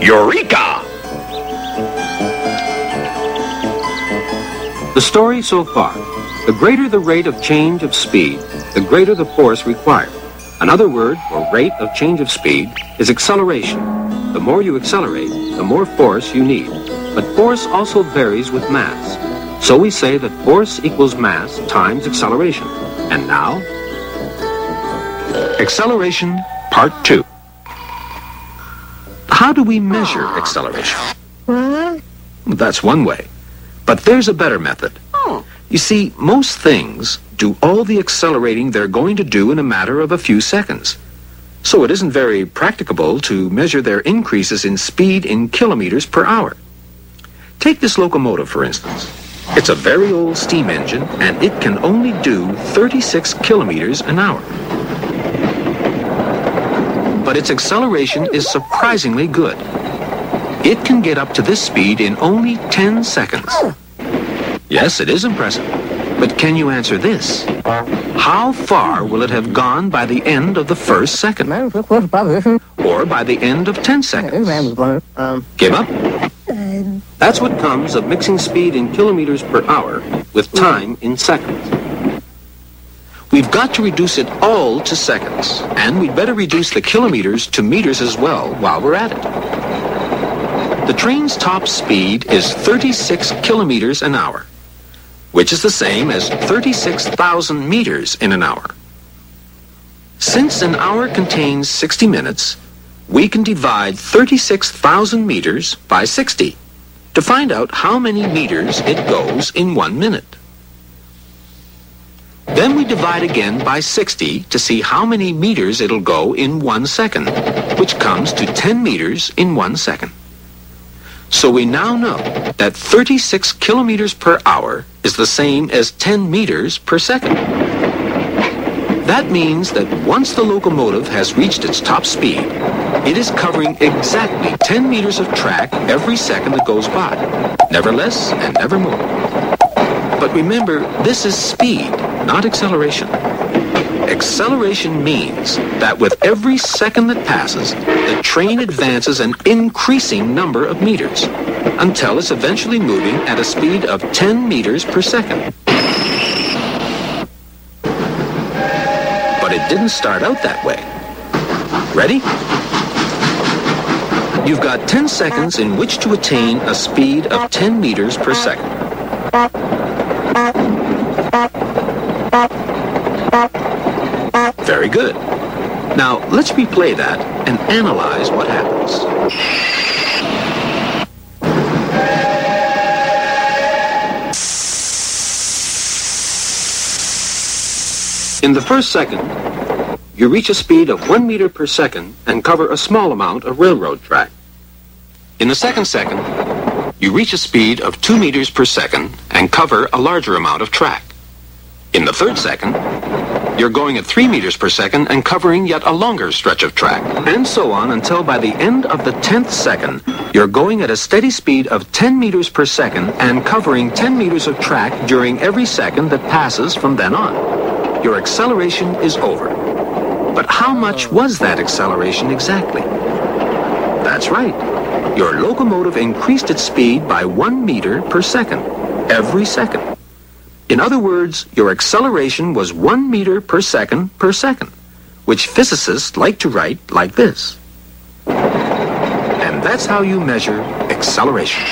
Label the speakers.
Speaker 1: Eureka!
Speaker 2: The story so far. The greater the rate of change of speed, the greater the force required. Another word for rate of change of speed is acceleration. The more you accelerate, the more force you need. But force also varies with mass. So we say that force equals mass times acceleration. And now, acceleration part two. How do we measure acceleration? That's one way. But there's a better method. Oh. You see, most things do all the accelerating they're going to do in a matter of a few seconds. So it isn't very practicable to measure their increases in speed in kilometers per hour. Take this locomotive, for instance. It's a very old steam engine, and it can only do 36 kilometers an hour. But its acceleration is surprisingly good. It can get up to this speed in only 10 seconds. Yes, it is impressive. But can you answer this? How far will it have gone by the end of the first second? Or by the end of 10 seconds? Give up? That's what comes of mixing speed in kilometers per hour with time in seconds. We've got to reduce it all to seconds, and we'd better reduce the kilometers to meters as well while we're at it. The train's top speed is 36 kilometers an hour, which is the same as 36,000 meters in an hour. Since an hour contains 60 minutes, we can divide 36,000 meters by 60 to find out how many meters it goes in one minute. Then we divide again by 60 to see how many meters it'll go in one second, which comes to 10 meters in one second. So we now know that 36 kilometers per hour is the same as 10 meters per second. That means that once the locomotive has reached its top speed, it is covering exactly 10 meters of track every second that goes by, never less and never more. But remember, this is speed, not acceleration. Acceleration means that with every second that passes, the train advances an increasing number of meters until it's eventually moving at a speed of 10 meters per second. It didn't start out that way. Ready? You've got 10 seconds in which to attain a speed of 10 meters per second. Very good. Now, let's replay that and analyze what happens. In the first second, you reach a speed of 1 meter per second and cover a small amount of railroad track. In the second second, you reach a speed of 2 meters per second and cover a larger amount of track. In the third second, you're going at 3 meters per second and covering yet a longer stretch of track. And so on until by the end of the 10th second, you're going at a steady speed of 10 meters per second and covering 10 meters of track during every second that passes from then on. Your acceleration is over. But how much oh. was that acceleration exactly? That's right. Your locomotive increased its speed by 1 meter per second, every second. In other words, your acceleration was 1 meter per second per second, which physicists like to write like this. And that's how you measure acceleration.